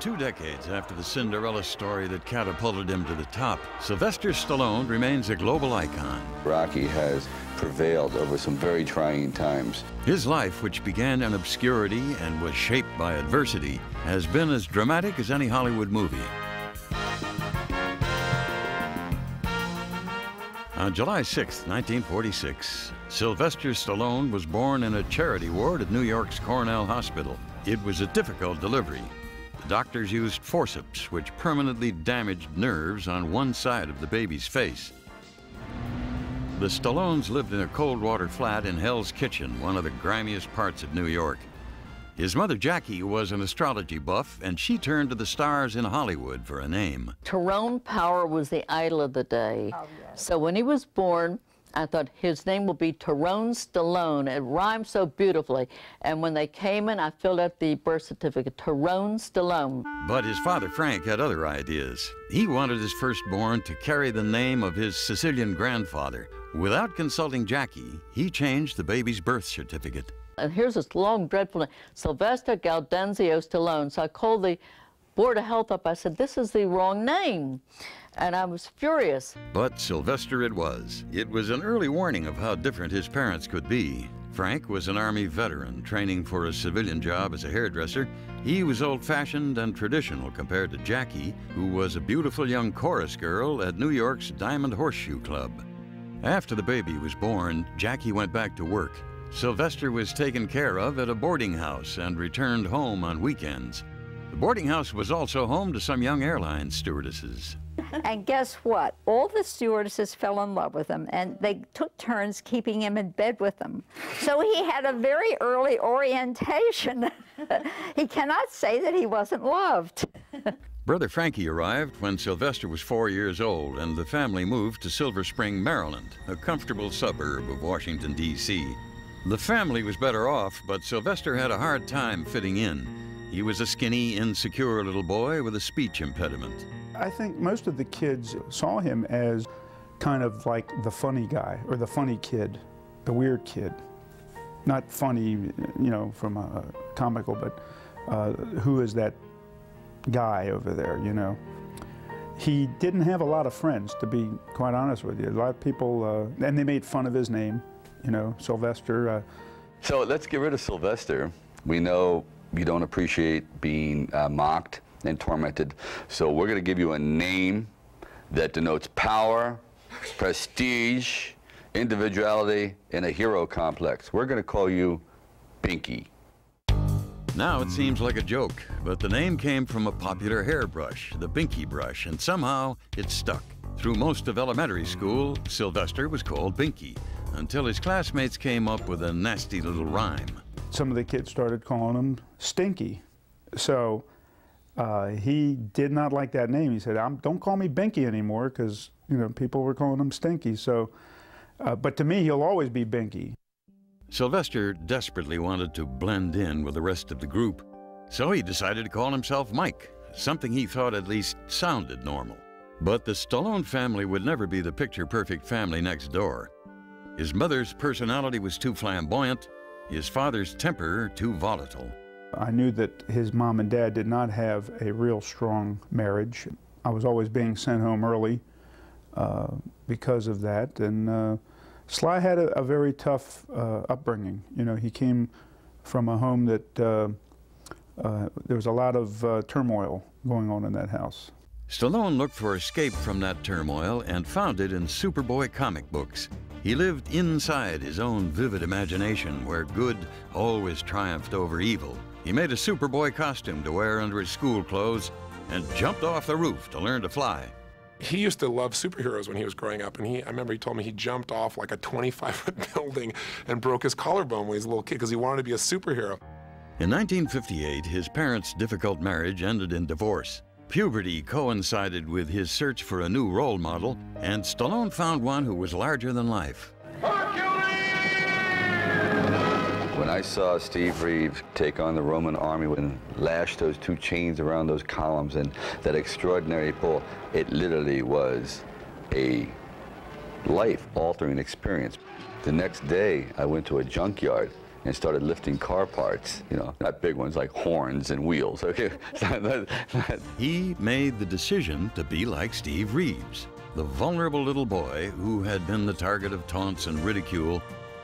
Two decades after the Cinderella story that catapulted him to the top, Sylvester Stallone remains a global icon. Rocky has prevailed over some very trying times. His life, which began in obscurity and was shaped by adversity, has been as dramatic as any Hollywood movie. On July 6, 1946, Sylvester Stallone was born in a charity ward at New York's Cornell Hospital. It was a difficult delivery. The doctors used forceps, which permanently damaged nerves on one side of the baby's face. The Stallones lived in a cold water flat in Hell's Kitchen, one of the grimiest parts of New York. His mother, Jackie, was an astrology buff, and she turned to the stars in Hollywood for a name. Tyrone Power was the idol of the day. Oh, yes. So when he was born, I thought his name will be Tyrone Stallone. It rhymes so beautifully. And when they came in, I filled out the birth certificate, Tyrone Stallone. But his father, Frank, had other ideas. He wanted his firstborn to carry the name of his Sicilian grandfather. Without consulting Jackie, he changed the baby's birth certificate and here's this long, dreadful name, Sylvester Gardenzio Stallone. So I called the Board of Health up. I said, this is the wrong name. And I was furious. But Sylvester it was. It was an early warning of how different his parents could be. Frank was an Army veteran training for a civilian job as a hairdresser. He was old-fashioned and traditional compared to Jackie, who was a beautiful young chorus girl at New York's Diamond Horseshoe Club. After the baby was born, Jackie went back to work. Sylvester was taken care of at a boarding house and returned home on weekends. The boarding house was also home to some young airline stewardesses. and guess what? All the stewardesses fell in love with him, and they took turns keeping him in bed with them. So he had a very early orientation. he cannot say that he wasn't loved. Brother Frankie arrived when Sylvester was four years old, and the family moved to Silver Spring, Maryland, a comfortable suburb of Washington, D.C. The family was better off, but Sylvester had a hard time fitting in. He was a skinny, insecure little boy with a speech impediment. I think most of the kids saw him as kind of like the funny guy or the funny kid, the weird kid. Not funny, you know, from a comical, but uh, who is that guy over there, you know? He didn't have a lot of friends, to be quite honest with you. A lot of people, uh, and they made fun of his name you know, Sylvester. Uh, so let's get rid of Sylvester. We know you don't appreciate being uh, mocked and tormented. So we're going to give you a name that denotes power, prestige, individuality, and a hero complex. We're going to call you Binky. Now it seems like a joke, but the name came from a popular hairbrush, the Binky brush, and somehow it stuck. Through most of elementary school, Sylvester was called Binky, until his classmates came up with a nasty little rhyme. Some of the kids started calling him Stinky. So uh, he did not like that name. He said, don't call me Binky anymore because, you know, people were calling him Stinky. So, uh, but to me, he'll always be Binky. Sylvester desperately wanted to blend in with the rest of the group, so he decided to call himself Mike, something he thought at least sounded normal. But the Stallone family would never be the picture-perfect family next door. His mother's personality was too flamboyant, his father's temper too volatile. I knew that his mom and dad did not have a real strong marriage. I was always being sent home early uh, because of that. And uh, Sly had a, a very tough uh, upbringing. You know, he came from a home that uh, uh, there was a lot of uh, turmoil going on in that house. Stallone looked for escape from that turmoil and found it in Superboy comic books. He lived inside his own vivid imagination where good always triumphed over evil. He made a Superboy costume to wear under his school clothes and jumped off the roof to learn to fly. He used to love superheroes when he was growing up, and he, I remember he told me he jumped off like a 25-foot building and broke his collarbone when he was a little kid because he wanted to be a superhero. In 1958, his parents' difficult marriage ended in divorce. Puberty coincided with his search for a new role model, and Stallone found one who was larger than life. When I saw Steve Reeves take on the Roman army and lash those two chains around those columns and that extraordinary pull, it literally was a life-altering experience. The next day, I went to a junkyard and started lifting car parts, you know, not big ones like horns and wheels, okay? he made the decision to be like Steve Reeves, the vulnerable little boy who had been the target of taunts and ridicule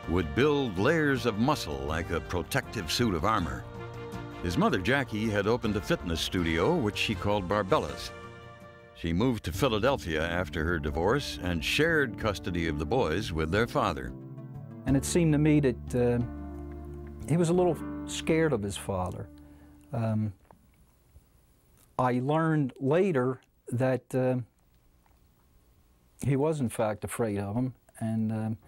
would build layers of muscle like a protective suit of armor. His mother, Jackie, had opened a fitness studio, which she called Barbella's. She moved to Philadelphia after her divorce and shared custody of the boys with their father. And it seemed to me that uh, he was a little scared of his father. Um, I learned later that uh, he was, in fact, afraid of him, and um,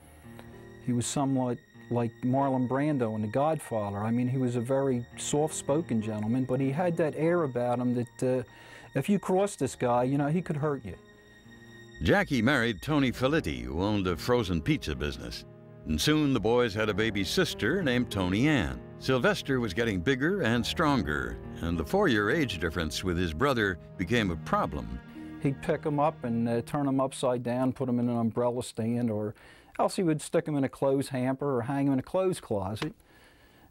he was somewhat like Marlon Brando in The Godfather. I mean, he was a very soft-spoken gentleman, but he had that air about him that uh, if you crossed this guy, you know, he could hurt you. Jackie married Tony Filiti, who owned a frozen pizza business. And soon the boys had a baby sister named Tony Ann. Sylvester was getting bigger and stronger, and the four-year age difference with his brother became a problem. He'd pick him up and uh, turn him upside down, put him in an umbrella stand, or else he would stick him in a clothes hamper or hang him in a clothes closet.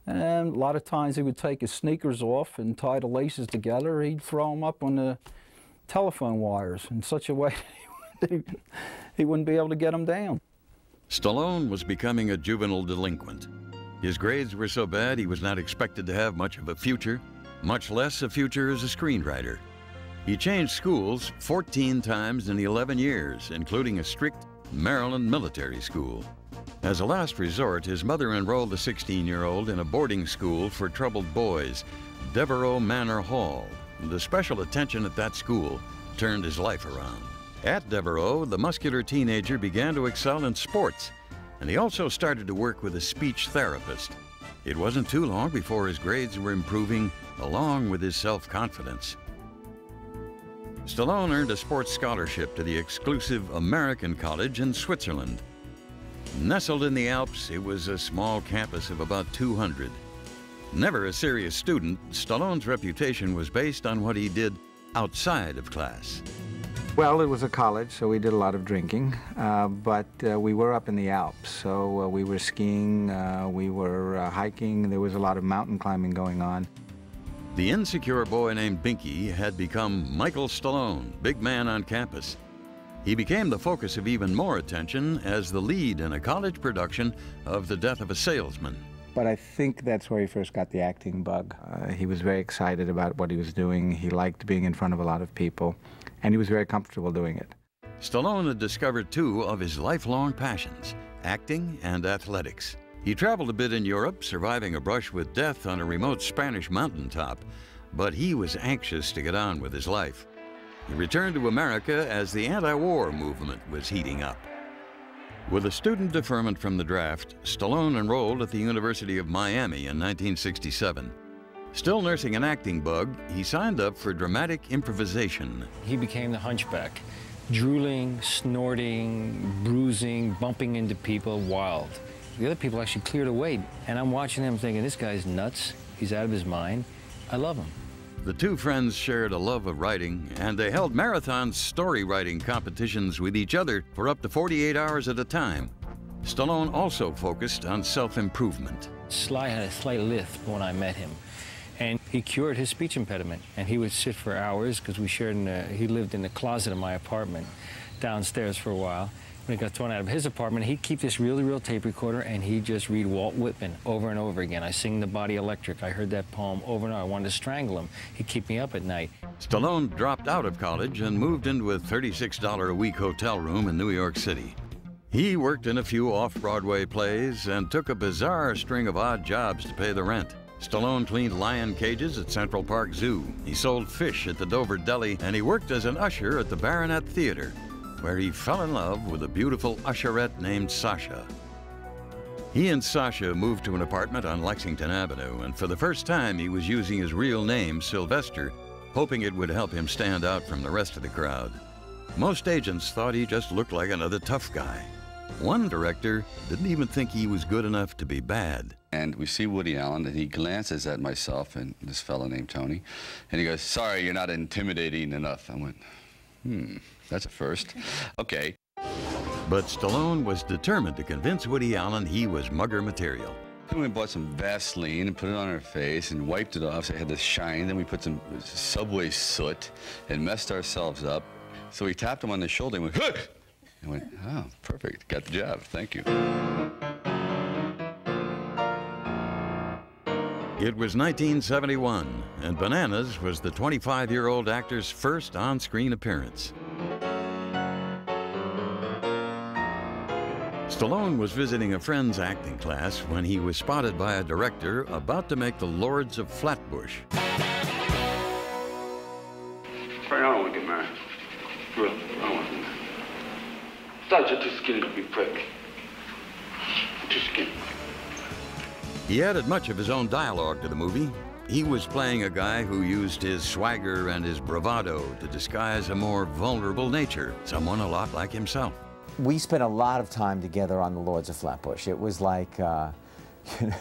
And a lot of times he would take his sneakers off and tie the laces together. He'd throw them up on the telephone wires in such a way he, he wouldn't be able to get them down. Stallone was becoming a juvenile delinquent. His grades were so bad he was not expected to have much of a future, much less a future as a screenwriter. He changed schools 14 times in 11 years, including a strict Maryland military school. As a last resort, his mother enrolled the 16-year-old in a boarding school for troubled boys, Devereux Manor Hall. The special attention at that school turned his life around. At Devereux, the muscular teenager began to excel in sports, and he also started to work with a speech therapist. It wasn't too long before his grades were improving, along with his self-confidence. Stallone earned a sports scholarship to the exclusive American College in Switzerland. Nestled in the Alps, it was a small campus of about 200. Never a serious student, Stallone's reputation was based on what he did outside of class. Well, it was a college, so we did a lot of drinking, uh, but uh, we were up in the Alps, so uh, we were skiing, uh, we were uh, hiking, there was a lot of mountain climbing going on. The insecure boy named Binky had become Michael Stallone, big man on campus. He became the focus of even more attention as the lead in a college production of The Death of a Salesman. But I think that's where he first got the acting bug. Uh, he was very excited about what he was doing. He liked being in front of a lot of people and he was very comfortable doing it. Stallone had discovered two of his lifelong passions, acting and athletics. He traveled a bit in Europe, surviving a brush with death on a remote Spanish mountaintop, but he was anxious to get on with his life. He returned to America as the anti-war movement was heating up. With a student deferment from the draft, Stallone enrolled at the University of Miami in 1967. Still nursing an acting bug, he signed up for dramatic improvisation. He became the hunchback, drooling, snorting, bruising, bumping into people, wild. The other people actually cleared away, and I'm watching him thinking, this guy's nuts. He's out of his mind. I love him. The two friends shared a love of writing, and they held marathon story writing competitions with each other for up to 48 hours at a time. Stallone also focused on self-improvement. Sly had a slight lisp when I met him and he cured his speech impediment. And he would sit for hours because we shared in a, he lived in the closet of my apartment downstairs for a while. When he got thrown out of his apartment, he'd keep this really real tape recorder and he'd just read Walt Whitman over and over again. I sing The Body Electric. I heard that poem over and over. I wanted to strangle him. He'd keep me up at night. Stallone dropped out of college and moved into a $36 a week hotel room in New York City. He worked in a few off-Broadway plays and took a bizarre string of odd jobs to pay the rent. Stallone cleaned lion cages at Central Park Zoo. He sold fish at the Dover Deli, and he worked as an usher at the Baronet Theater, where he fell in love with a beautiful usherette named Sasha. He and Sasha moved to an apartment on Lexington Avenue, and for the first time he was using his real name, Sylvester, hoping it would help him stand out from the rest of the crowd. Most agents thought he just looked like another tough guy. One director didn't even think he was good enough to be bad. And we see Woody Allen, and he glances at myself and this fellow named Tony, and he goes, sorry, you're not intimidating enough. I went, hmm, that's a first. Okay. But Stallone was determined to convince Woody Allen he was mugger material. Then we bought some Vaseline and put it on her face and wiped it off so it had this shine. Then we put some subway soot and messed ourselves up. So we tapped him on the shoulder and went, Huh! and went, oh, perfect, got the job, thank you. It was 1971, and Bananas was the 25 year old actor's first on screen appearance. Stallone was visiting a friend's acting class when he was spotted by a director about to make The Lords of Flatbush. Frank, I don't want to get married. Really, I don't want to get married. Besides, you're too skinny to be. You're too skinny. He added much of his own dialogue to the movie. He was playing a guy who used his swagger and his bravado to disguise a more vulnerable nature, someone a lot like himself. We spent a lot of time together on the Lords of Flatbush. It was like, uh,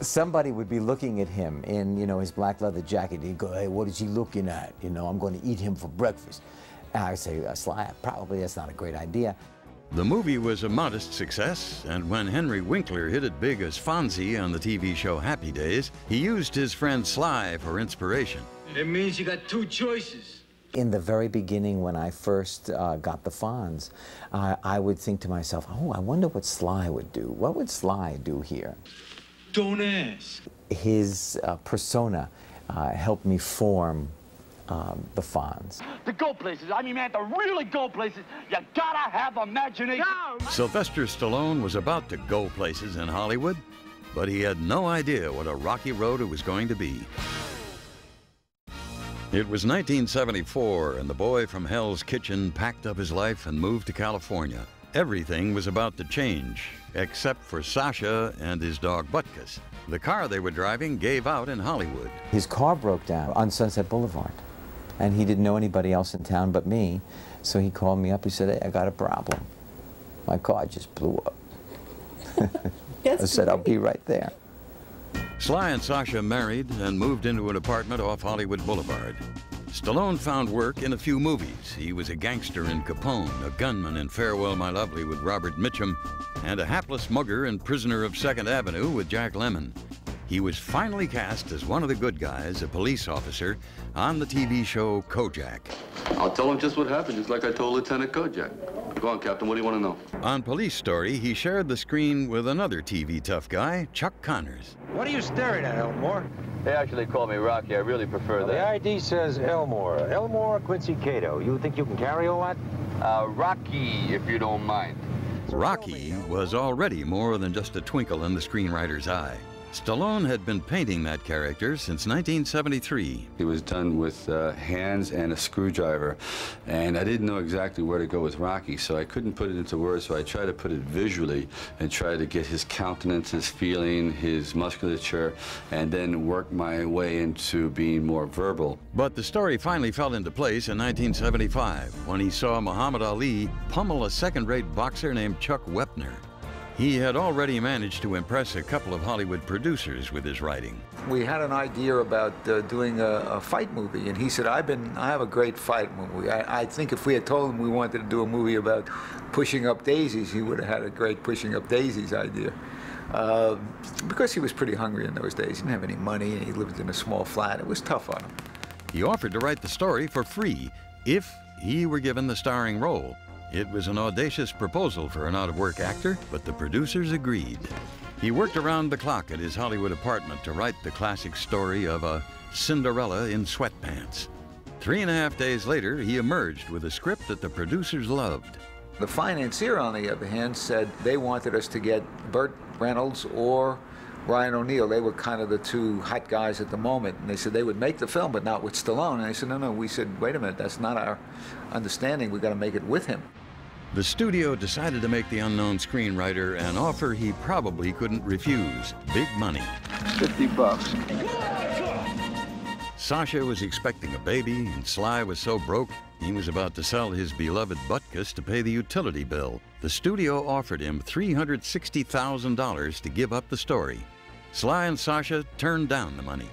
somebody would be looking at him in, you know, his black leather jacket. He'd go, hey, what is he looking at? You know, I'm going to eat him for breakfast. And I say, uh, Sly, probably that's not a great idea. The movie was a modest success, and when Henry Winkler hit it big as Fonzie on the TV show Happy Days, he used his friend Sly for inspiration. It means you got two choices. In the very beginning, when I first uh, got the Fonz, uh, I would think to myself, oh, I wonder what Sly would do. What would Sly do here? Don't ask. His uh, persona uh, helped me form um, the Fonz. To go places, I mean, man, to really go places, you gotta have imagination. Sylvester Stallone was about to go places in Hollywood, but he had no idea what a rocky road it was going to be. It was 1974, and the boy from Hell's Kitchen packed up his life and moved to California. Everything was about to change, except for Sasha and his dog Butkus. The car they were driving gave out in Hollywood. His car broke down on Sunset Boulevard, and he didn't know anybody else in town but me, so he called me up. He said, hey, I got a problem. My car just blew up. I said, I'll be right there. Sly and Sasha married and moved into an apartment off Hollywood Boulevard. Stallone found work in a few movies. He was a gangster in Capone, a gunman in Farewell My Lovely with Robert Mitchum, and a hapless mugger in Prisoner of Second Avenue with Jack Lemmon. He was finally cast as one of the good guys, a police officer, on the TV show Kojak. I'll tell him just what happened, just like I told Lieutenant Kojak. Go on, Captain, what do you want to know? On Police Story, he shared the screen with another TV tough guy, Chuck Connors. What are you staring at, Elmore? They actually call me Rocky. I really prefer Well, the ID says Elmore. Elmore Quincy Cato. You think you can carry all that? Uh, Rocky, if you don't mind. Rocky was already more than just a twinkle in the screenwriter's eye. Stallone had been painting that character since 1973. It was done with uh, hands and a screwdriver, and I didn't know exactly where to go with Rocky, so I couldn't put it into words, so I tried to put it visually and try to get his countenance, his feeling, his musculature, and then work my way into being more verbal. But the story finally fell into place in 1975 when he saw Muhammad Ali pummel a second-rate boxer named Chuck Wepner. He had already managed to impress a couple of Hollywood producers with his writing. We had an idea about uh, doing a, a, fight movie, and he said, "I've been, I have a great fight movie. I, I, think if we had told him we wanted to do a movie about pushing up daisies, he would have had a great pushing up daisies idea." Uh, because he was pretty hungry in those days, he didn't have any money, and he lived in a small flat. It was tough on him. He offered to write the story for free if he were given the starring role. It was an audacious proposal for an out-of-work actor, but the producers agreed. He worked around the clock at his Hollywood apartment to write the classic story of a Cinderella in sweatpants. Three and a half days later, he emerged with a script that the producers loved. The financier, on the other hand, said they wanted us to get Burt Reynolds or Ryan O'Neal. They were kind of the two hot guys at the moment. And they said they would make the film, but not with Stallone. And I said, no, no. We said, wait a minute, that's not our understanding. We've got to make it with him. The studio decided to make the unknown screenwriter an offer he probably couldn't refuse big money. 50 bucks. Sasha was expecting a baby, and Sly was so broke he was about to sell his beloved Butkus to pay the utility bill. The studio offered him $360,000 to give up the story. Sly and Sasha turned down the money,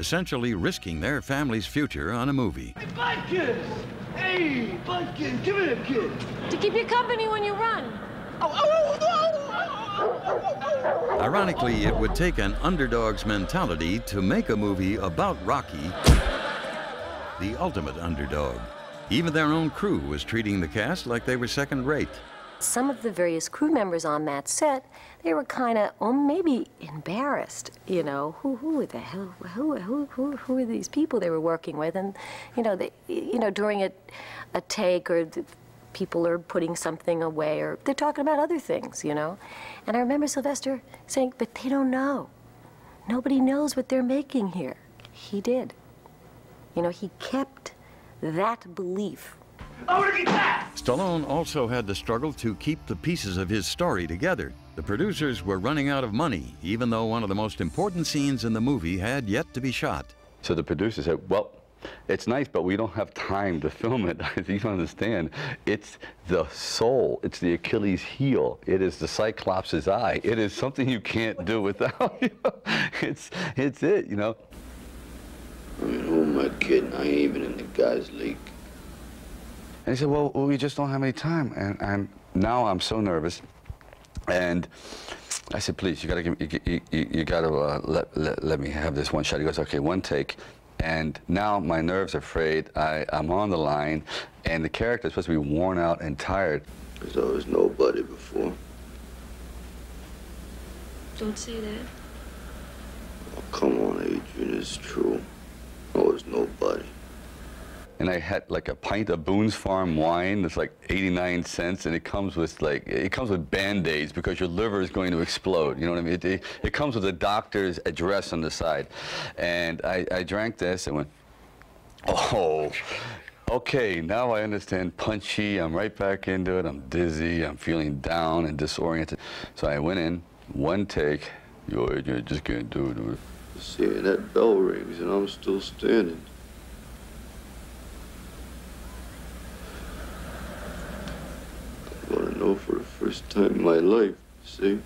essentially risking their family's future on a movie. Hey, Butkus! Hey, Butkus, come here, kid. To keep you company when you run. Oh oh oh, oh, oh, oh, Ironically, it would take an underdog's mentality to make a movie about Rocky, the ultimate underdog. Even their own crew was treating the cast like they were second rate. Some of the various crew members on that set, they were kind of, oh, well, maybe embarrassed. You know, who, who the hell, who, who, who, who are these people they were working with? And, you know, they, you know, during a, a take or the, people are putting something away or they're talking about other things, you know. And I remember Sylvester saying, but they don't know. Nobody knows what they're making here. He did. You know, he kept that belief. Stallone also had to struggle to keep the pieces of his story together. The producers were running out of money, even though one of the most important scenes in the movie had yet to be shot. So the producer said, well, it's nice, but we don't have time to film it. you don't understand. It's the soul. It's the Achilles heel. It is the Cyclops' eye. It is something you can't do without. You know? It's, it's it, you know. I mean, who am I kidding? I ain't even in the guys' league. And he said, well, we just don't have any time. And, and now I'm so nervous. And I said, please, you gotta give me, you, you, you gotta uh, let, let, let me have this one shot. He goes, okay, one take. And now my nerves are frayed. I, I'm on the line, and the character is supposed to be worn out and tired. Because I was nobody before. Don't say that. Oh, come on, Adrian, it's true. I was nobody. And I had like a pint of Boone's Farm wine that's like 89 cents, and it comes with like it comes with band-aids because your liver is going to explode. You know what I mean? It, it, it comes with a doctor's address on the side, and I, I drank this and went, oh. Okay, now I understand punchy. I'm right back into it. I'm dizzy. I'm feeling down and disoriented. So I went in, one take. Yo, Adrian, just can't do it. dude." Seeing that bell rings and I'm still standing. I'm gonna know for the first time in my life, see?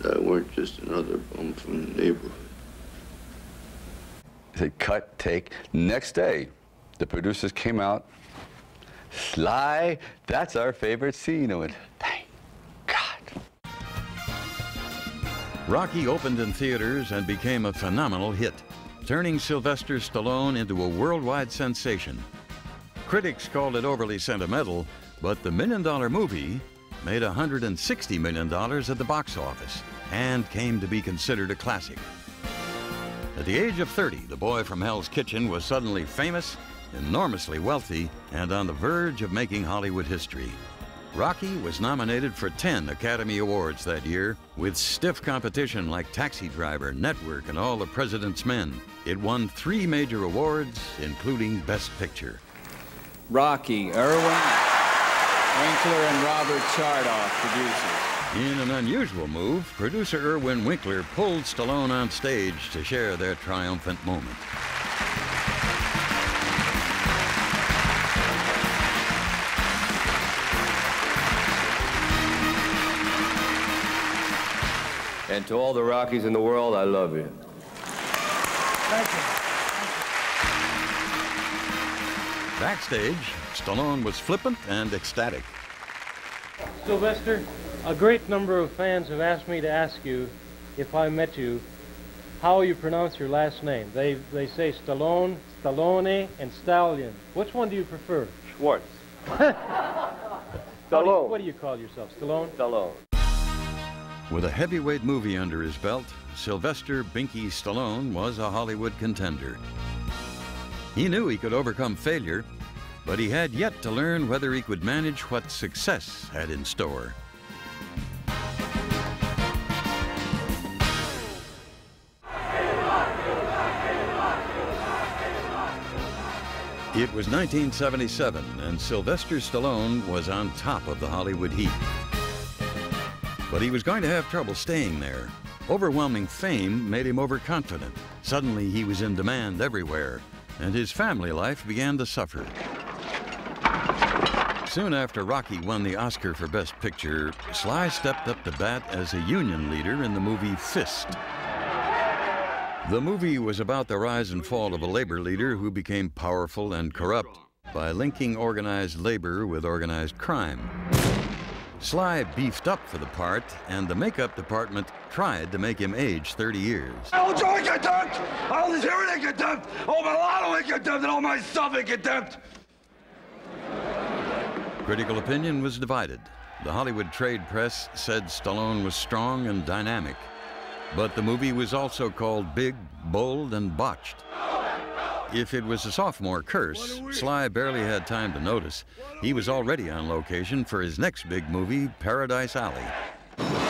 That I weren't just another bum from the neighborhood. I said, cut, take. Next day, the producers came out. Sly, that's our favorite scene. I went, thank God. Rocky opened in theaters and became a phenomenal hit, turning Sylvester Stallone into a worldwide sensation. Critics called it overly sentimental, but the Million Dollar Movie made $160 million at the box office and came to be considered a classic. At the age of 30, the boy from Hell's Kitchen was suddenly famous, enormously wealthy, and on the verge of making Hollywood history. Rocky was nominated for 10 Academy Awards that year, with stiff competition like Taxi Driver, Network, and All the President's Men. It won three major awards, including Best Picture. Rocky, Irwin, Winkler, and Robert Chartoff, producers. In an unusual move, producer Irwin Winkler pulled Stallone on stage to share their triumphant moment. And to all the Rockies in the world, I love you. Thank you. Backstage, Stallone was flippant and ecstatic. Sylvester, a great number of fans have asked me to ask you, if I met you, how you pronounce your last name. They, they say Stallone, Stallone, and Stallion. Which one do you prefer? Schwartz. What do, you, what do you call yourself? Stallone? Stallone. With a heavyweight movie under his belt, Sylvester Binky Stallone was a Hollywood contender. He knew he could overcome failure, but he had yet to learn whether he could manage what success had in store. It was 1977, and Sylvester Stallone was on top of the Hollywood heap. But he was going to have trouble staying there. Overwhelming fame made him overconfident. Suddenly, he was in demand everywhere, and his family life began to suffer. Soon after Rocky won the Oscar for Best Picture, Sly stepped up to bat as a union leader in the movie Fist. The movie was about the rise and fall of a labor leader who became powerful and corrupt by linking organized labor with organized crime. Sly beefed up for the part, and the makeup department tried to make him age 30 years. All joy contempt! All this hearing in contempt! All my lotto in contempt and all my stuff in contempt! Critical opinion was divided. The Hollywood trade press said Stallone was strong and dynamic. But the movie was also called big, bold, and botched. If it was a sophomore curse, Sly barely had time to notice. He was already on location for his next big movie, Paradise Alley.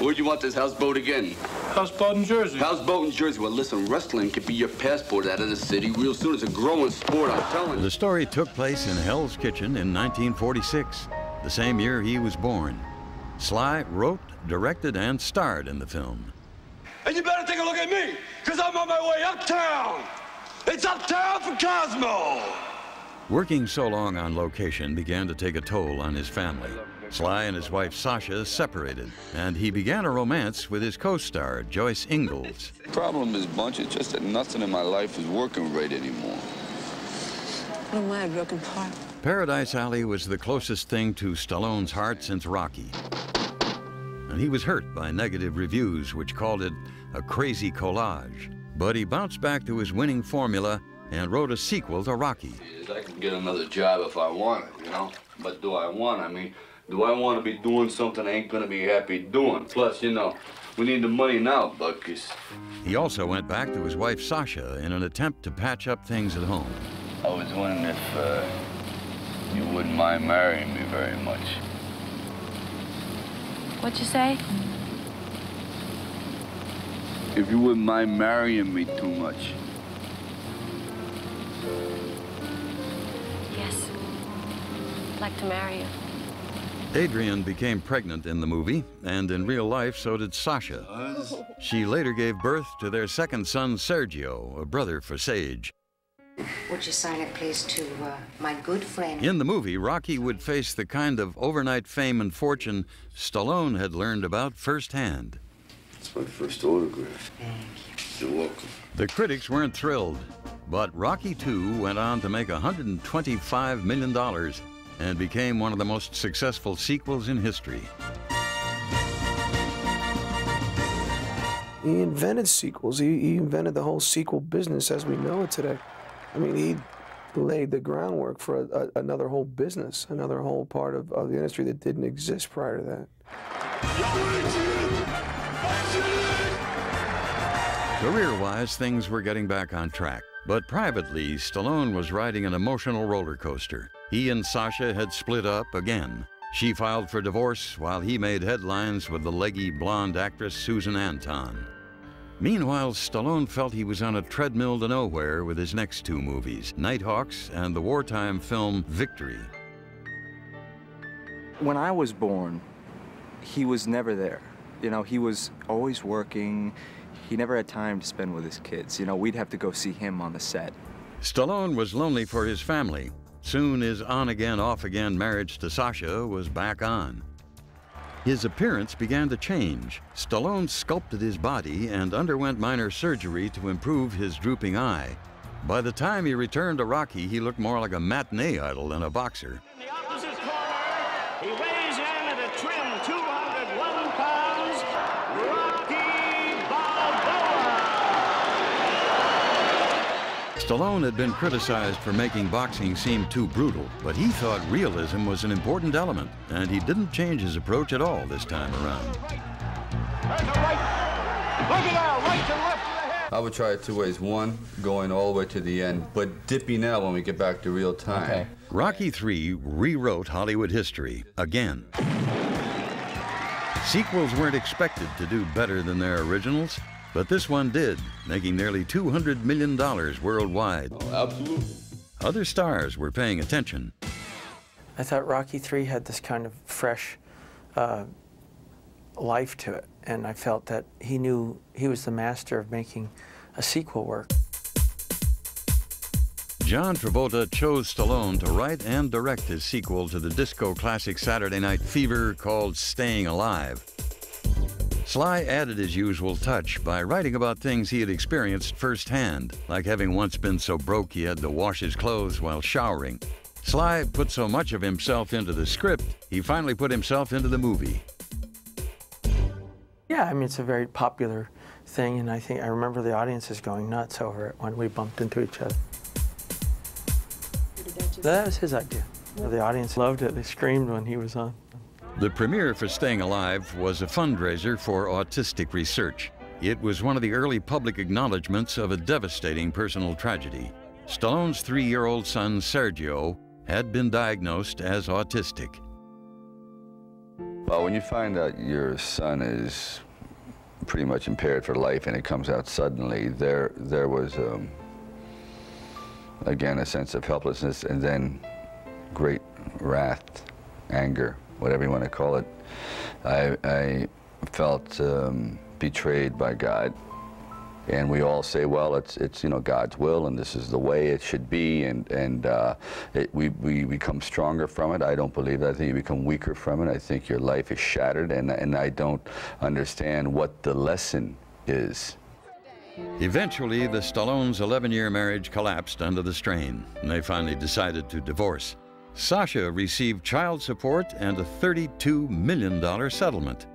Where'd you want this houseboat again? Houseboat in Jersey. Houseboat in Jersey. Well, listen, wrestling could be your passport out of the city real soon. It's a growing sport, I'm telling you. The story took place in Hell's Kitchen in 1946, the same year he was born. Sly wrote, directed, and starred in the film. And you better take a look at me, because I'm on my way uptown! It's uptown for Cosmo! Working so long on location began to take a toll on his family. Sly and his wife Sasha separated, and he began a romance with his co-star, Joyce Ingalls. The problem is, Bunch, it's just that nothing in my life is working right anymore. What am I, a broken heart? Paradise Alley was the closest thing to Stallone's heart since Rocky. And he was hurt by negative reviews which called it a crazy collage. But he bounced back to his winning formula and wrote a sequel to Rocky. I can get another job if I want it, you know? But do I want? I mean, do I want to be doing something I ain't gonna be happy doing? Plus, you know, we need the money now, Butkus. He also went back to his wife Sasha in an attempt to patch up things at home. I was wondering if uh, you wouldn't mind marrying me very much. What'd you say? If you wouldn't mind marrying me too much. Yes. I'd like to marry you. Adrian became pregnant in the movie, and in real life, so did Sasha. She later gave birth to their second son, Sergio, a brother for Sage. Would you sign it, please, to uh, my good friend? In the movie, Rocky would face the kind of overnight fame and fortune Stallone had learned about firsthand. It's my first autograph. Thank you. You're welcome. The critics weren't thrilled, but Rocky II went on to make $125 million and became one of the most successful sequels in history. He invented sequels. He, he invented the whole sequel business as we know it today. I mean, he laid the groundwork for a, a, another whole business, another whole part of, of the industry that didn't exist prior to that. Career-wise, things were getting back on track. But privately, Stallone was riding an emotional roller coaster. He and Sasha had split up again. She filed for divorce while he made headlines with the leggy blonde actress Susan Anton. Meanwhile, Stallone felt he was on a treadmill to nowhere with his next two movies, Nighthawks and the wartime film Victory. When I was born, he was never there. You know, he was always working. He never had time to spend with his kids. You know, we'd have to go see him on the set. Stallone was lonely for his family. Soon his on-again, off-again marriage to Sasha was back on. His appearance began to change. Stallone sculpted his body and underwent minor surgery to improve his drooping eye. By the time he returned to Rocky, he looked more like a matinee idol than a boxer. He weighs in at a trim 201 pounds, Rocky Balboa. Stallone had been criticized for making boxing seem too brutal, but he thought realism was an important element, and he didn't change his approach at all this time around. Look at that, right to left to the head. I would try it two ways. One, going all the way to the end, but dipping out when we get back to real time. Rocky III rewrote Hollywood history again. Sequels weren't expected to do better than their originals, but this one did, making nearly $200 million worldwide. Oh, absolutely. Other stars were paying attention. I thought Rocky III had this kind of fresh uh, life to it, and I felt that he knew he was the master of making a sequel work. John Travolta chose Stallone to write and direct his sequel to the disco classic Saturday Night Fever called Staying Alive. Sly added his usual touch by writing about things he had experienced firsthand, like having once been so broke he had to wash his clothes while showering. Sly put so much of himself into the script, he finally put himself into the movie. Yeah, I mean, it's a very popular thing, and I think I remember the audiences going nuts over it when we bumped into each other. That was his idea. The audience loved it. They screamed when he was on. The premiere for Staying Alive was a fundraiser for autistic research. It was one of the early public acknowledgments of a devastating personal tragedy. Stallone's three year old son, Sergio, had been diagnosed as autistic. Well, when you find out your son is pretty much impaired for life and it comes out suddenly, there, there was, um, again, a sense of helplessness and then great wrath, anger, whatever you want to call it. I, I felt um, betrayed by God. And we all say, well, it's, it's you know, God's will, and this is the way it should be, and, and uh, it, we, we become stronger from it. I don't believe that. I think you become weaker from it. I think your life is shattered, and, and I don't understand what the lesson is. Eventually, the Stallones' 11 year marriage collapsed under the strain, and they finally decided to divorce. Sasha received child support and a $32 million settlement.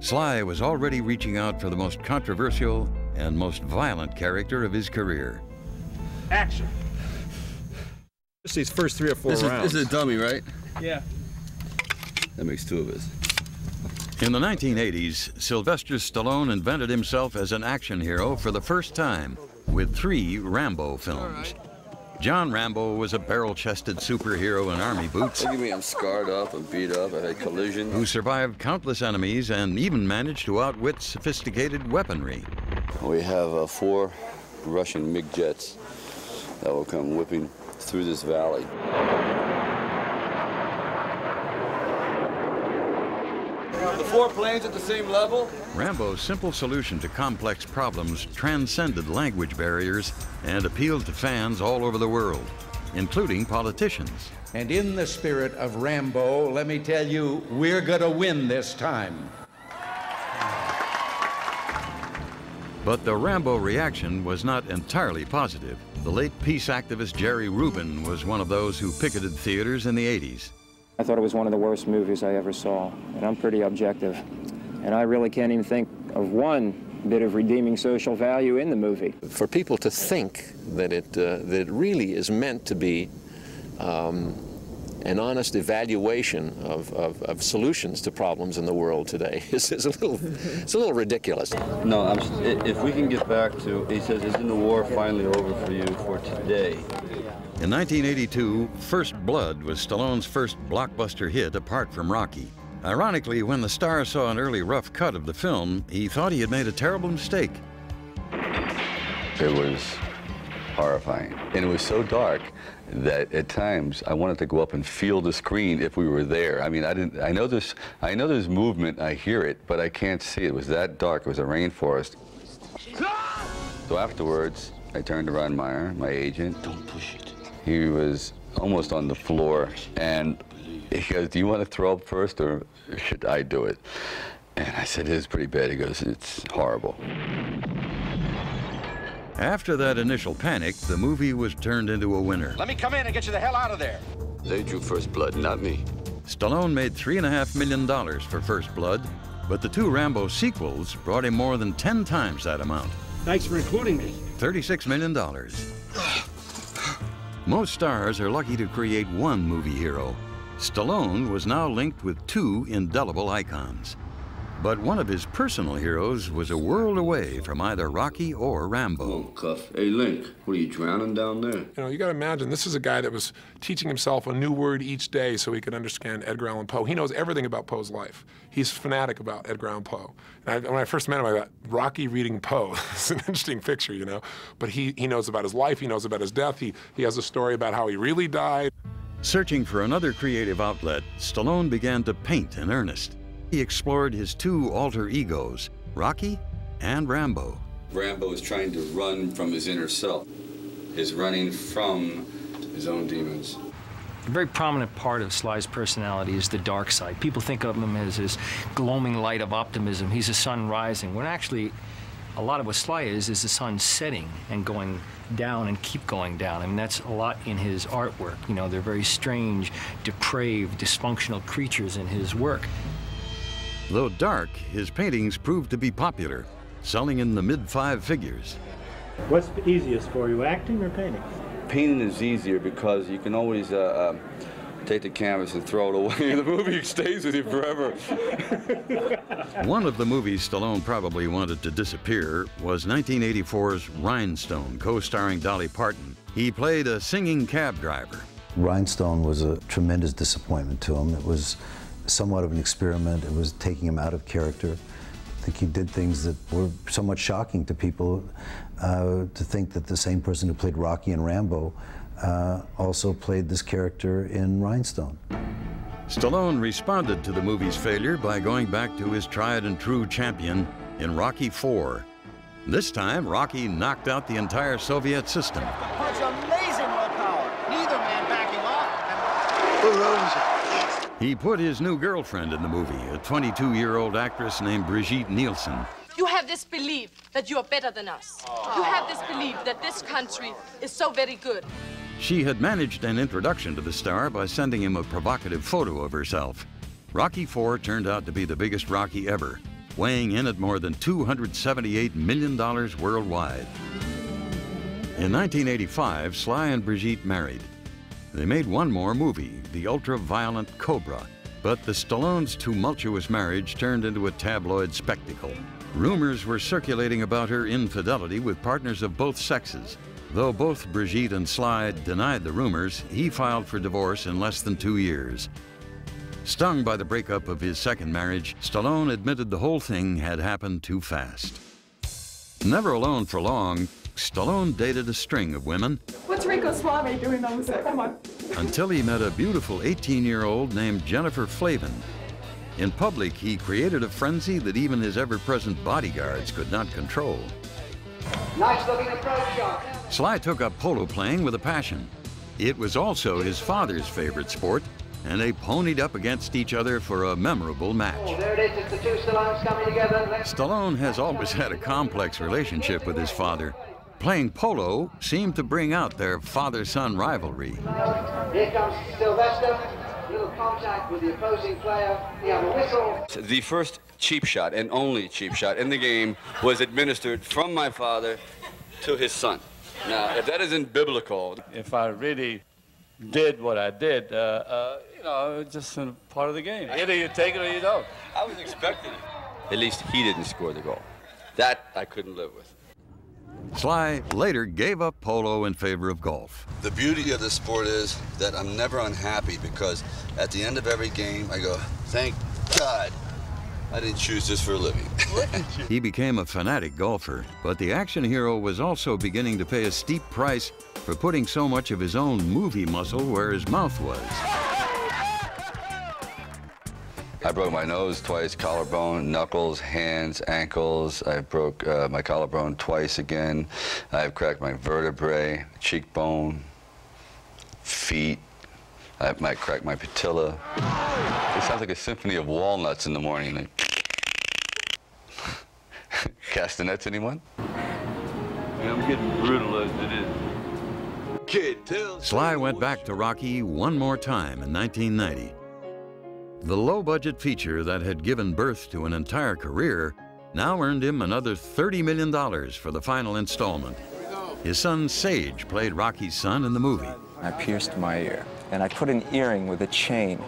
Sly was already reaching out for the most controversial and most violent character of his career. Action. Just these first three or four This is, rounds. this is a dummy, right? Yeah. That makes two of us. In the 1980s, Sylvester Stallone invented himself as an action hero for the first time with three Rambo films. John Rambo was a barrel-chested superhero in army boots Look at me, I'm scarred up, I'm beat up, I had collision. who survived countless enemies and even managed to outwit sophisticated weaponry. We have uh, four Russian MiG jets that will come whipping through this valley. Four planes at the same level? Rambo's simple solution to complex problems transcended language barriers and appealed to fans all over the world, including politicians. And in the spirit of Rambo, let me tell you, we're gonna win this time. But the Rambo reaction was not entirely positive. The late peace activist Jerry Rubin was one of those who picketed theaters in the 80s. I thought it was one of the worst movies I ever saw, and I'm pretty objective. And I really can't even think of one bit of redeeming social value in the movie. For people to think that it, uh, that it really is meant to be um, an honest evaluation of, of, of solutions to problems in the world today is, is a little, it's a little ridiculous. No, I'm, if we can get back to, he says, isn't the war finally over for you for today? In 1982, First Blood was Stallone's first blockbuster hit apart from Rocky. Ironically, when the star saw an early rough cut of the film, he thought he had made a terrible mistake. It was horrifying. And it was so dark that at times I wanted to go up and feel the screen if we were there. I mean, I didn't I know there's I know there's movement, I hear it, but I can't see it. It was that dark. It was a rainforest. So afterwards, I turned to Ron Meyer, my agent. Don't push it. He was almost on the floor and he goes, "Do you want to throw up first or should I do it?" And I said, "It's pretty bad." He goes, "It's horrible." After that initial panic, the movie was turned into a winner. Let me come in and get you the hell out of there. They drew first blood, not me. Stallone made $3.5 million for First Blood, but the two Rambo sequels brought him more than 10 times that amount Thanks for including me. $36 million. Most stars are lucky to create one movie hero. Stallone was now linked with two indelible icons. But one of his personal heroes was a world away from either Rocky or Rambo. Oh, cuff. Hey, Link, what are you drowning down there? You know, you got to imagine this is a guy that was teaching himself a new word each day so he could understand Edgar Allan Poe. He knows everything about Poe's life. He's fanatic about Edgar Allan Poe. And I, when I first met him, I thought, Rocky reading Poe. it's an interesting picture, you know. But he, he knows about his life, he knows about his death, he, he has a story about how he really died. Searching for another creative outlet, Stallone began to paint in earnest. He explored his two alter egos, Rocky and Rambo. Rambo is trying to run from his inner self, is running from his own demons. A very prominent part of Sly's personality is the dark side. People think of him as this gloaming light of optimism. He's a sun rising, when actually a lot of what Sly is is the sun setting and going down and keep going down. I mean, that's a lot in his artwork. You know, they're very strange, depraved, dysfunctional creatures in his work. Though dark, his paintings proved to be popular, selling in the mid five figures. What's easiest for you, acting or painting? Painting is easier because you can always uh, uh, take the canvas and throw it away. the movie stays with you forever. One of the movies Stallone probably wanted to disappear was 1984's Rhinestone, co-starring Dolly Parton. He played a singing cab driver. Rhinestone was a tremendous disappointment to him. It was somewhat of an experiment. It was taking him out of character. I think he did things that were somewhat shocking to people uh, to think that the same person who played Rocky and Rambo uh, also played this character in Rhinestone. Stallone responded to the movie's failure by going back to his tried and true champion in Rocky IV. This time, Rocky knocked out the entire Soviet system. He put his new girlfriend in the movie, a 22-year-old actress named Brigitte Nielsen. You have this belief that you are better than us. You have this belief that this country is so very good. She had managed an introduction to the star by sending him a provocative photo of herself. Rocky IV turned out to be the biggest Rocky ever, weighing in at more than $278 million worldwide. In 1985, Sly and Brigitte married. They made one more movie, The Ultra-Violent Cobra, but the Stallones' tumultuous marriage turned into a tabloid spectacle. Rumors were circulating about her infidelity with partners of both sexes. Though both Brigitte and Sly denied the rumors, he filed for divorce in less than two years. Stung by the breakup of his second marriage, Stallone admitted the whole thing had happened too fast. Never alone for long, Stallone dated a string of women What's Suave doing on the set? Come on. until he met a beautiful 18-year-old named Jennifer Flavin. In public, he created a frenzy that even his ever-present bodyguards could not control. Nice looking approach shot. Sly took up polo playing with a passion. It was also his father's favorite sport, and they ponied up against each other for a memorable match. Oh, there it is. It's the two Stallones coming together. Let's Stallone has always had a complex relationship with his father. Playing polo seemed to bring out their father-son rivalry. Here comes Sylvester. Little contact with the opposing player. We have a whistle. The first cheap shot and only cheap shot in the game was administered from my father to his son. Now, if that isn't biblical, If I really did what I did, uh, uh, you know, it's just a part of the game. Either you take it or you don't. I was expecting it. At least he didn't score the goal. That I couldn't live with. Sly later gave up polo in favor of golf. The beauty of this sport is that I'm never unhappy because at the end of every game, I go, thank God I didn't choose this for a living. He became a fanatic golfer, but the action hero was also beginning to pay a steep price for putting so much of his own movie muscle where his mouth was. I broke my nose twice, collarbone, knuckles, hands, ankles. I broke uh, my collarbone twice again. I've cracked my vertebrae, cheekbone, feet. I might crack my patella. It sounds like a symphony of walnuts in the morning. Like, Castanets, anyone? I'm getting brutal as it is. Kid, tell Sly went back to Rocky one more time in 1990. The low-budget feature that had given birth to an entire career now earned him another $30 million for the final installment. His son Sage played Rocky's son in the movie. I pierced my ear, and I put an earring with a chain,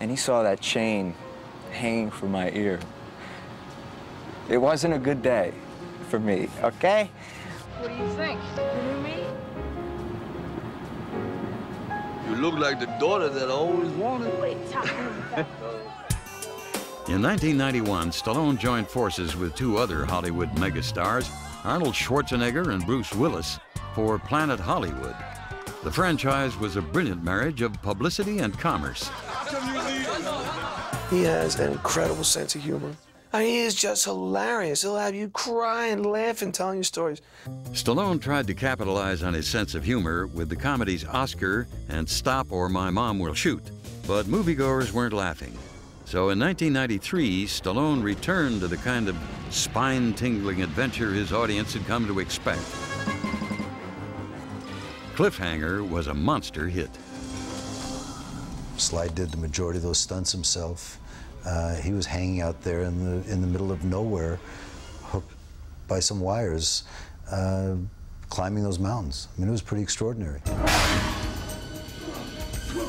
and he saw that chain hanging from my ear. It wasn't a good day for me, okay? What do you think? You knew me? You look like the daughter that I always wanted. What are you talking about? In 1991, Stallone joined forces with two other Hollywood megastars, Arnold Schwarzenegger and Bruce Willis, for Planet Hollywood. The franchise was a brilliant marriage of publicity and commerce. He has an incredible sense of humor. I mean, he is just hilarious. He'll have you crying, laughing, telling you stories. Stallone tried to capitalize on his sense of humor with the comedies Oscar and Stop or My Mom Will Shoot, but moviegoers weren't laughing. So in 1993, Stallone returned to the kind of spine tingling adventure his audience had come to expect. Cliffhanger was a monster hit. Sly did the majority of those stunts himself. Uh, he was hanging out there in the in the middle of nowhere, hooked by some wires, uh, climbing those mountains. I mean, it was pretty extraordinary.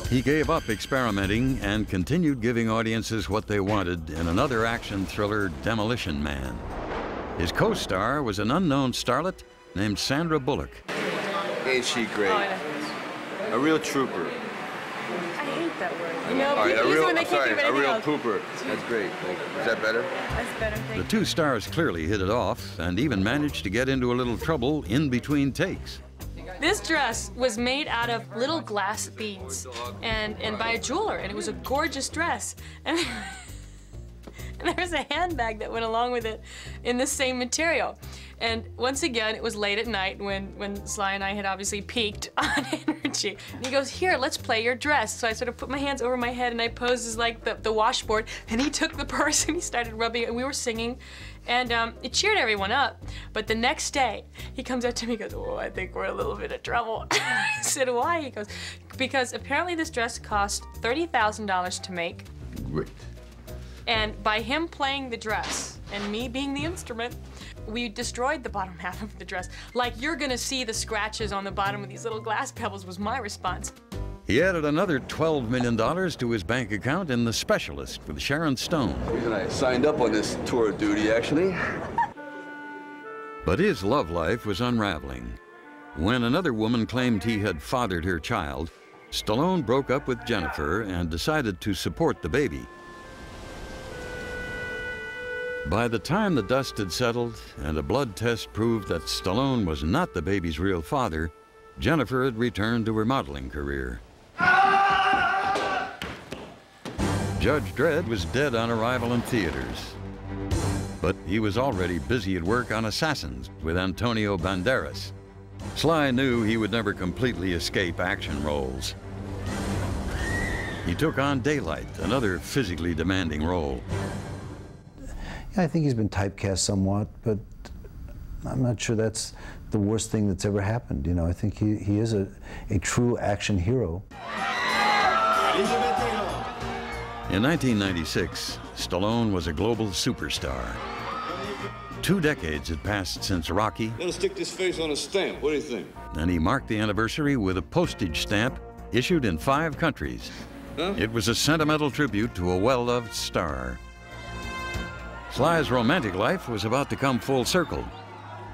He gave up experimenting and continued giving audiences what they wanted in another action thriller, Demolition Man. His co-star was an unknown starlet named Sandra Bullock. Ain't she great? A real trooper. I hate that word. You know, All right, a real, when they I'm sorry, a real else. pooper. That's great. Like, is that better? That's better. Thank The two stars clearly hit it off and even managed to get into a little trouble in between takes. This dress was made out of little glass beads and, and by a jeweler, and it was a gorgeous dress. And, and there was a handbag that went along with it in the same material. And once again, it was late at night when, when Sly and I had obviously peaked on energy. And he goes, here, let's play your dress. So I sort of put my hands over my head and I posed as like the, the washboard. And he took the purse and he started rubbing it and we were singing. And um, it cheered everyone up. But the next day, he comes up to me and goes, oh, I think we're a little bit of trouble. I said, why? He goes, because apparently this dress cost $30,000 to make. Great. And by him playing the dress and me being the instrument, we destroyed the bottom half of the dress. Like you're gonna see the scratches on the bottom of these little glass pebbles was my response. He added another $12 million to his bank account in The Specialist with Sharon Stone. The reason I signed up on this tour of duty, actually. But his love life was unraveling. When another woman claimed he had fathered her child, Stallone broke up with Jennifer and decided to support the baby. By the time the dust had settled and a blood test proved that Stallone was not the baby's real father, Jennifer had returned to her modeling career. Judge Dredd was dead on arrival in theaters. But he was already busy at work on Assassins with Antonio Banderas. Sly knew he would never completely escape action roles. He took on Daylight, another physically demanding role. Yeah, I think he's been typecast somewhat, but I'm not sure that's the worst thing that's ever happened. You know, I think he, he is a, a true action hero. In 1996, Stallone was a global superstar. Two decades had passed since Rocky, Gonna stick this face on a stamp. What do you think? and he marked the anniversary with a postage stamp issued in five countries. It was a sentimental tribute to a well-loved star. Sly's romantic life was about to come full circle.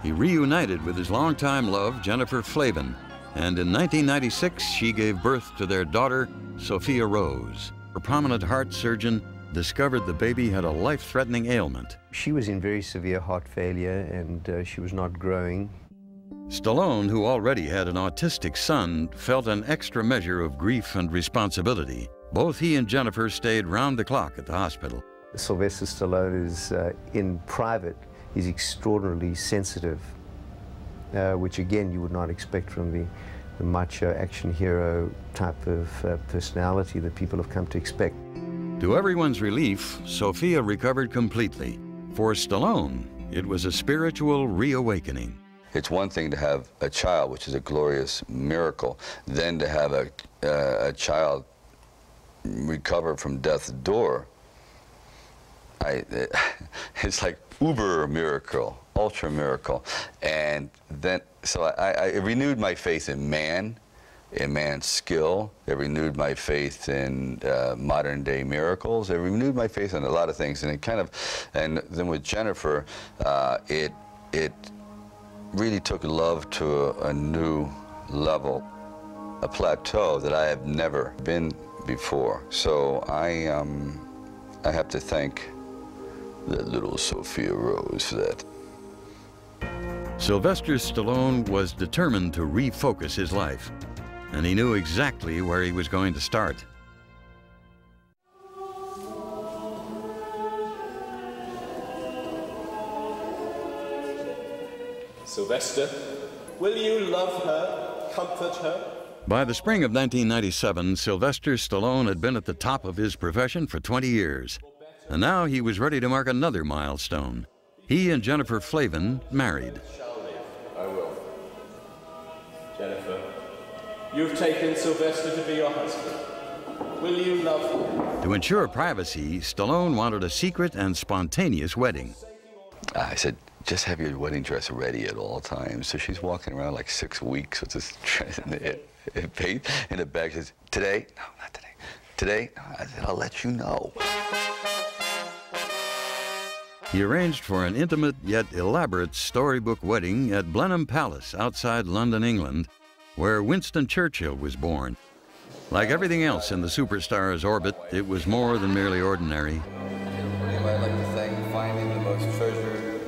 He reunited with his longtime love, Jennifer Flavin, and in 1996 she gave birth to their daughter, Sophia Rose. Her prominent heart surgeon discovered the baby had a life-threatening ailment. She was in very severe heart failure and uh, she was not growing. Stallone, who already had an autistic son, felt an extra measure of grief and responsibility. Both he and Jennifer stayed round the clock at the hospital. Sylvester Stallone is, uh, in private, is extraordinarily sensitive, uh, which again you would not expect from the, the macho action hero type of uh, personality that people have come to expect. To everyone's relief, Sophia recovered completely. For Stallone, it was a spiritual reawakening. It's one thing to have a child, which is a glorious miracle, then to have a, uh, a child recover from death's door. I, it's like uber miracle, ultra miracle. And then, so I, I renewed my faith in man, in man's skill. It renewed my faith in uh, modern day miracles. It renewed my faith in a lot of things. And it kind of, and then with Jennifer, uh, it, it really took love to a, a new level, a plateau that I have never been before. So I, um, I have to thank that little Sophia Rose for that. Sylvester Stallone was determined to refocus his life, and he knew exactly where he was going to start. Sylvester, will you love her, comfort her, By the spring of 1997, Sylvester Stallone had been at the top of his profession for 20 years. And now he was ready to mark another milestone. He and Jennifer Flavin married. I will. Jennifer, you've taken Sylvester to be your husband. Will you love him? To ensure privacy, Stallone wanted a secret and spontaneous wedding. I said, just have your wedding dress ready at all times. So she's walking around like six weeks with this dress in the, in, in the bag. She says, today? No, not today. Today? No. I said, I'll let you know. He arranged for an intimate yet elaborate storybook wedding at Blenheim Palace outside London, England, where Winston Churchill was born. Like everything else in the superstar's orbit, it was more than merely ordinary. I'd like to thank finding the most treasured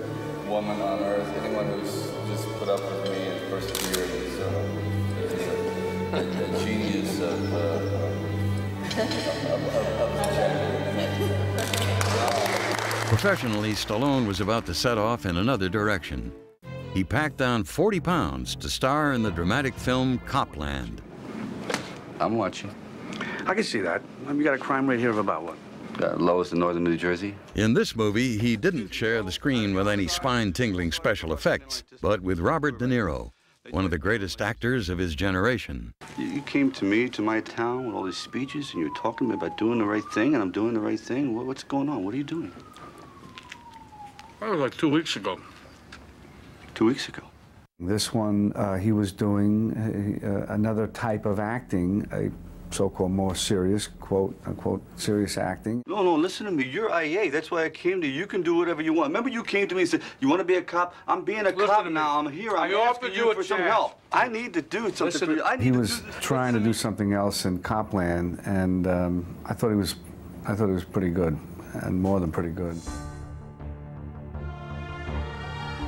woman on earth, anyone who's just put up with me and persevered a, a genius of, uh, of, of, of Professionally, Stallone was about to set off in another direction. He packed down 40 pounds to star in the dramatic film Copland. I'm watching. I can see that. You got a crime rate here of about what? Uh, lowest in northern New Jersey. In this movie, he didn't share the screen with any spine-tingling special effects, but with Robert De Niro, one of the greatest actors of his generation. You came to me, to my town, with all these speeches, and you're talking to me about doing the right thing, and I'm doing the right thing. What's going on? What are you doing? That was like two weeks ago. Two weeks ago. This one, uh, he was doing uh, another type of acting, a so-called more serious, quote unquote, serious acting. No, no, listen to me. You're IA. That's why I came to you. You can do whatever you want. Remember, you came to me and said, "You want to be a cop? I'm being a Listen cop now. I'm here. I'm I offered asking you a for some help. I need to do something Listen, for you. I need he to was do this. trying to do something else in Copland, and um, I thought he was, I thought he was pretty good, and more than pretty good.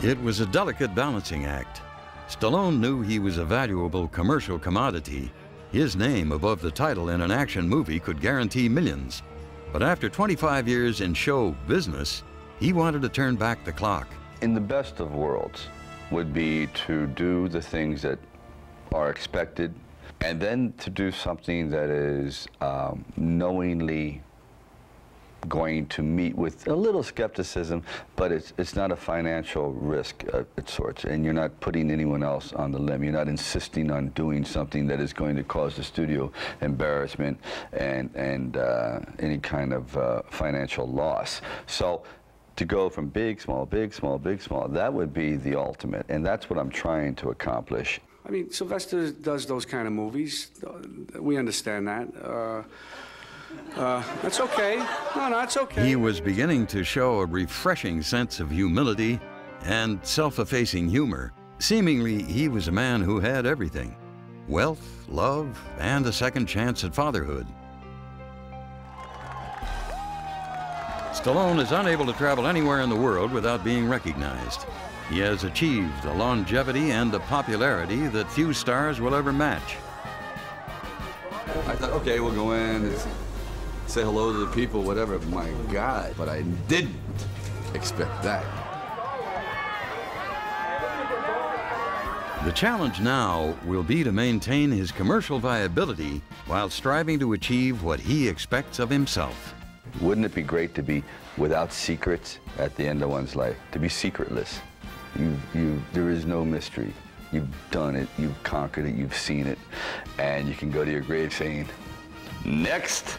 It was a delicate balancing act. Stallone knew he was a valuable commercial commodity. His name above the title in an action movie could guarantee millions. But after 25 years in show business, he wanted to turn back the clock. In the best of worlds would be to do the things that are expected and then to do something that is um, knowingly going to meet with a little skepticism, but it's, it's not a financial risk of its sorts, and you're not putting anyone else on the limb. You're not insisting on doing something that is going to cause the studio embarrassment and, and uh, any kind of uh, financial loss. So to go from big, small, big, small, big, small, that would be the ultimate, and that's what I'm trying to accomplish. I mean, Sylvester does those kind of movies. Uh, We understand that. Uh, uh, that's okay. No, no, it's okay. He was beginning to show a refreshing sense of humility and self-effacing humor. Seemingly, he was a man who had everything. Wealth, love, and a second chance at fatherhood. Stallone is unable to travel anywhere in the world without being recognized. He has achieved a longevity and a popularity that few stars will ever match. I thought, okay, we'll go in, and say hello to the people, whatever. My God, but I didn't expect that. The challenge now will be to maintain his commercial viability while striving to achieve what he expects of himself. Wouldn't it be great to be without secrets at the end of one's life? To be secretless. You, you, there is no mystery. You've done it, you've conquered it, you've seen it, and you can go to your grave saying, next.